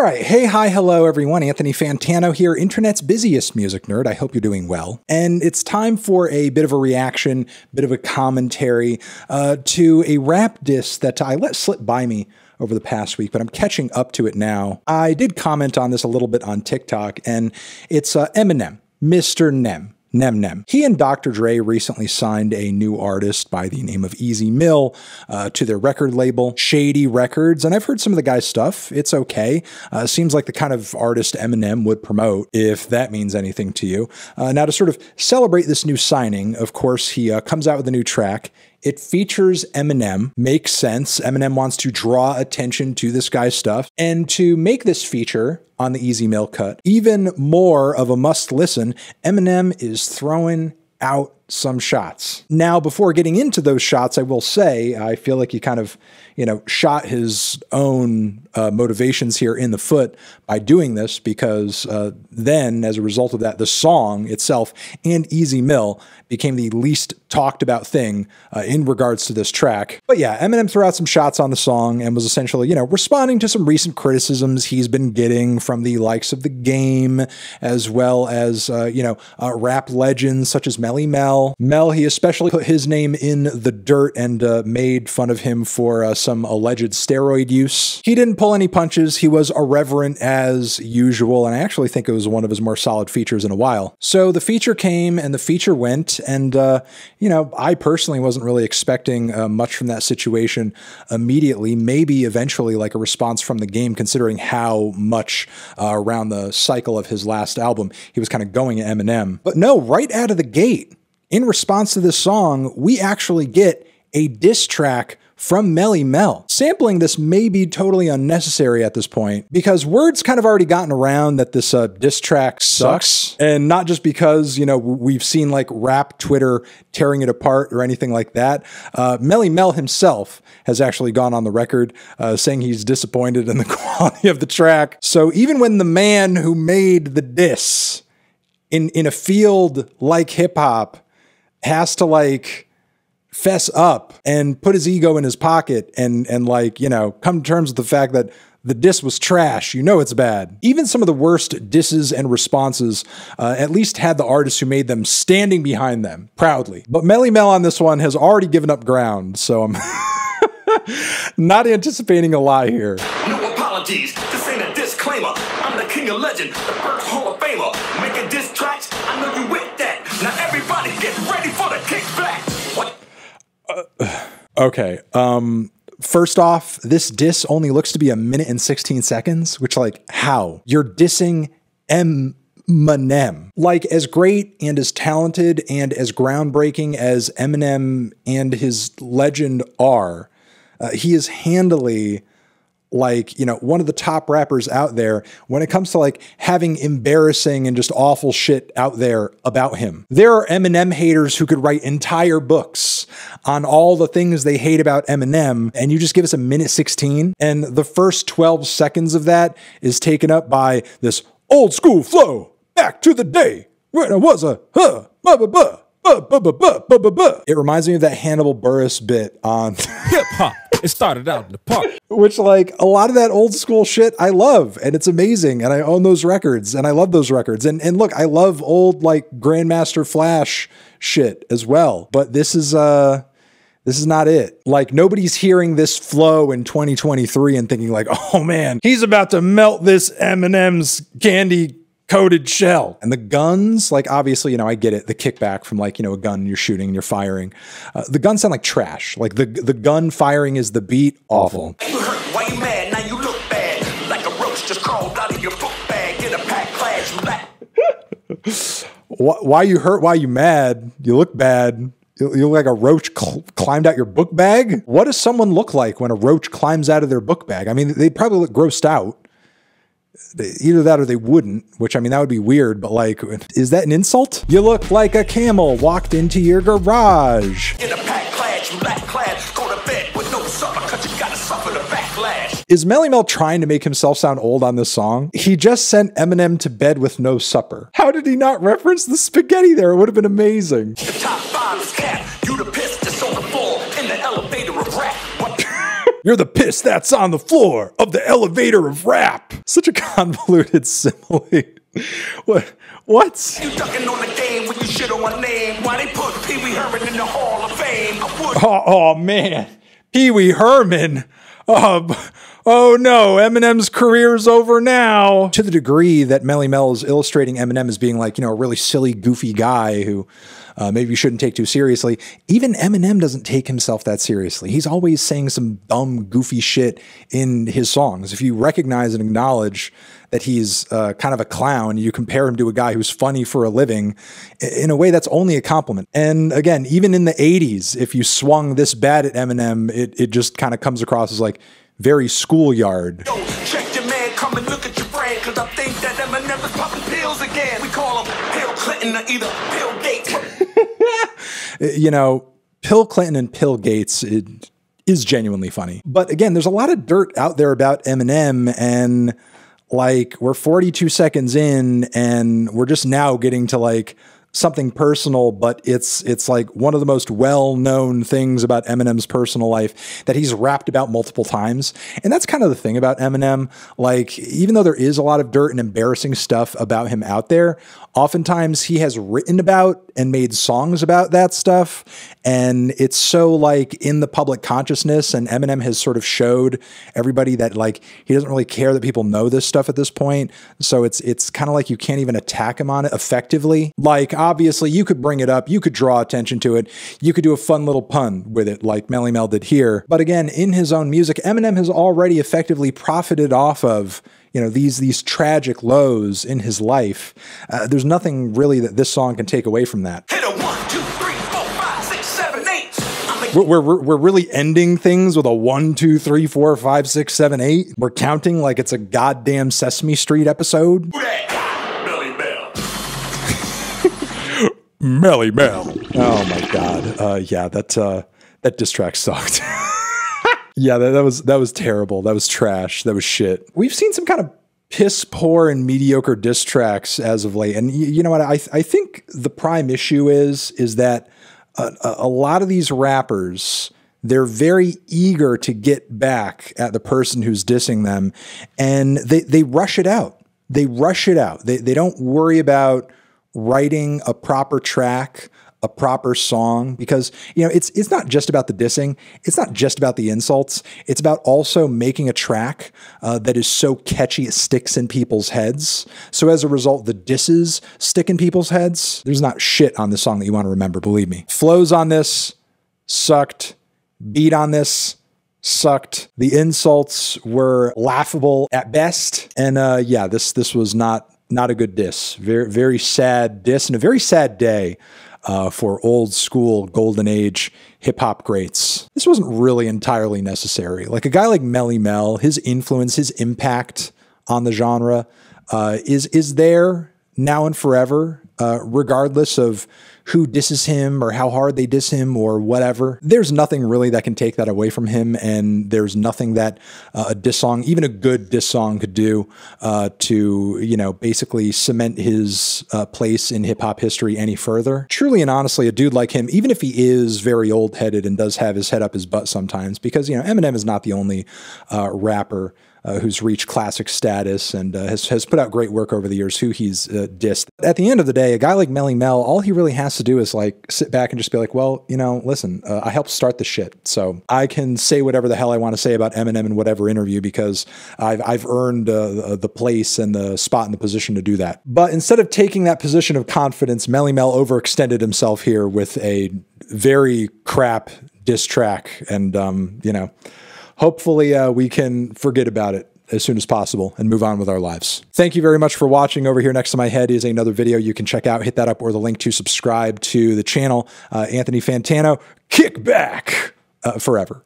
All right. Hey, hi, hello, everyone. Anthony Fantano here, internet's busiest music nerd. I hope you're doing well. And it's time for a bit of a reaction, bit of a commentary uh, to a rap disc that I let slip by me over the past week, but I'm catching up to it now. I did comment on this a little bit on TikTok, and it's uh, Eminem, Mr. Nem. Nem Nem. He and Dr. Dre recently signed a new artist by the name of Ez Mil uh, to their record label, Shady Records. And I've heard some of the guy's stuff. It's okay. Uh, seems like the kind of artist Eminem would promote, if that means anything to you. Uh, now, to sort of celebrate this new signing, of course, he uh, comes out with a new track. It features Eminem, makes sense. Eminem wants to draw attention to this guy's stuff. And to make this feature on the Ez Mil cut even more of a must listen, Eminem is throwing out some shots. Now, before getting into those shots, I will say I feel like he kind of, you know, shot his own uh, motivations here in the foot by doing this because uh, then, as a result of that, the song itself and Ez Mil became the least talked about thing uh, in regards to this track. But yeah, Eminem threw out some shots on the song and was essentially, you know, responding to some recent criticisms he's been getting from the likes of the game, as well as, uh, you know, uh, rap legends such as Melle Mel. Mel, he especially put his name in the dirt and uh, made fun of him for uh, some alleged steroid use. He didn't pull any punches. He was irreverent as usual, and I actually think it was one of his more solid features in a while. So the feature came and the feature went, and, uh, you know, I personally wasn't really expecting uh, much from that situation immediately. Maybe eventually, like a response from the game, considering how much uh, around the cycle of his last album he was kind of going at Eminem. But no, right out of the gate, in response to this song, we actually get a diss track from Melle Mel. Sampling this may be totally unnecessary at this point because word's kind of already gotten around that this uh, diss track sucks. And not just because, you know, we've seen like rap Twitter tearing it apart or anything like that. Uh, Melle Mel himself has actually gone on the record uh, saying he's disappointed in the quality of the track. So even when the man who made the diss in, in a field like hip hop has to like fess up and put his ego in his pocket and and like you know come to terms with the fact that the diss was trash. You know it's bad. Even some of the worst disses and responses uh, at least had the artist who made them standing behind them proudly. But Melle Mel on this one has already given up ground, so I'm not anticipating a lie here. No apologies. This ain't a disclaimer. I'm the king of legend, the first Hall of Famer. Making diss tracks, I know you Okay. Um first off, this diss only looks to be a minute and 16 seconds, which like how? You're dissing Eminem. Like as great and as talented and as groundbreaking as Eminem and his legend are, uh, he is handily like, you know, one of the top rappers out there when it comes to like having embarrassing and just awful shit out there about him. There are Eminem haters who could write entire books on all the things they hate about Eminem, and you just give us a minute 16, and the first 12 seconds of that is taken up by this old school flow, back to the day when I was a huh, blah, blah, blah. Buh, buh, buh, buh, buh, buh. It reminds me of that Hannibal Buress bit on hip hop. It started out in the park. which like a lot of that old school shit I love and it's amazing and I own those records and I love those records and and look I love old like Grandmaster Flash shit as well but this is uh this is not it. Like nobody's hearing this flow in 2023 and thinking like, "Oh man, he's about to melt this M&M's candy coated shell. And the guns, like obviously, you know, I get it. The kickback from like, you know, a gun you're shooting and you're firing. Uh, the guns sound like trash. Like the the gun firing is the beat. Awful. You hurt, why you mad? Now you look bad. Like a roach just crawled out of your book bag. Get a pack clash, you. Why, why you hurt? Why you mad? You look bad. You you look like a roach cl- climbed out your book bag. What does someone look like when a roach climbs out of their book bag? I mean, they probably look grossed out. They- Either that or they wouldn't, which I mean, that would be weird, but like, is that an insult? You look like a camel walked into your garage. Get a pack clash, black clad. Go to bed with no supper, cause you gotta suffer the backlash. Is Melle Mel trying to make himself sound old on this song? He just sent Eminem to bed with no supper. How did he not reference the spaghetti there? It would have been amazing. You're the piss that's on the floor of the elevator of rap. Such a convoluted simile. what? What? You ducking on the game when you shit on my name. Why they put Pee Wee Herman in the Hall of Fame? I would Oh, oh, man, Pee Wee Herman. Oh, b- oh no, Eminem's career's over now. To the degree that Melle Mel is illustrating Eminem as being like, you know, a really silly, goofy guy who uh, maybe you shouldn't take too seriously. Even Eminem doesn't take himself that seriously. He's always saying some dumb, goofy shit in his songs. If you recognize and acknowledge that he's uh, kind of a clown, you compare him to a guy who's funny for a living, in a way that's only a compliment. And again, even in the 80s, if you swung this bad at Eminem, it, it just kind of comes across as like very schoolyard. Check your man, come and look at your brand. Cause I think that Eminem is popping pills again. We call him Clinton or either Bill Gates. Eh, you know, Pill Clinton and Pill Gates it is genuinely funny. But again, there's a lot of dirt out there about Eminem and like we're 42 seconds in and we're just now getting to like something personal, but it's it's like one of the most well-known things about Eminem's personal life that he's rapped about multiple times. And that's kind of the thing about Eminem. Like, even though there is a lot of dirt and embarrassing stuff about him out there, oftentimes he has written about and made songs about that stuff. And it's so like in the public consciousness, and Eminem has sort of showed everybody that like he doesn't really care that people know this stuff at this point. So it's it's kind of like you can't even attack him on it effectively. Like obviously you could bring it up, you could draw attention to it, you could do a fun little pun with it, like Melle Mel did here. But again, in his own music, Eminem has already effectively profited off of you know these these tragic lows in his life. Uh, there's nothing really that this song can take away from that. Hit a one, two, three, four, five, six, seven, eight. We're, we're, we're really ending things with a one, two, three, four, five, six, seven, eight. We're counting like it's a goddamn Sesame Street episode. Melle Mel. Oh my god. Uh, yeah, that uh, that diss track sucked. yeah, that, that was that was terrible. That was trash. That was shit. We've seen some kind of piss poor and mediocre diss tracks as of late, and y- you know what? I I think the prime issue is is that a a lot of these rappers they're very eager to get back at the person who's dissing them and they, they rush it out they rush it out they, they don't worry about writing a proper track a proper song because you know it's it's not just about the dissing. It's not just about the insults. It's about also making a track uh, that is so catchy it sticks in people's heads. So as a result the disses stick in people's heads. There's not shit on this song that you want to remember believe me. Flows on this sucked. Beat on this sucked. The insults were laughable at best. And uh yeah this this was not not a good diss very very sad diss and a very sad day uh, for old school golden age hip hop greats. This wasn't really entirely necessary. Like a guy like Melle Mel, his influence, his impact on the genre uh, is is there now and forever, uh, regardless of who disses him or how hard they diss him or whatever. There's nothing really that can take that away from him, and there's nothing that uh, a diss song, even a good diss song, could do uh, to you know basically cement his uh, place in hip hop history any further. Truly and honestly, a dude like him, even if he is very old headed and does have his head up his butt sometimes, because you know Eminem is not the only uh, rapper uh, who's reached classic status and uh, has, has put out great work over the years, who he's uh, dissed. At the end of the day, a guy like Melle Mel, all he really has to do is like sit back and just be like, well, you know, listen, uh, I helped start the shit. So I can say whatever the hell I want to say about Eminem in whatever interview because I've, I've earned uh, the, the place and the spot and the position to do that. But instead of taking that position of confidence, Melle Mel overextended himself here with a very crap diss track. And, um, you know, hopefully uh, we can forget about it as soon as possible and move on with our lives. Thank you very much for watching. Over here next to my head is another video you can check out. Hit that up or the link to subscribe to the channel. Uh, Anthony Fantano, kick back uh, forever.